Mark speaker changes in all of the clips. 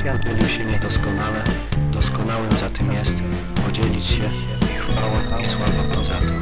Speaker 1: Świat mylił się niedoskonale, doskonałym za tym jest podzielić się i chwałą i sławą poza to.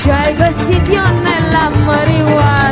Speaker 1: Și-ai găsit
Speaker 2: Ionela Mărioară.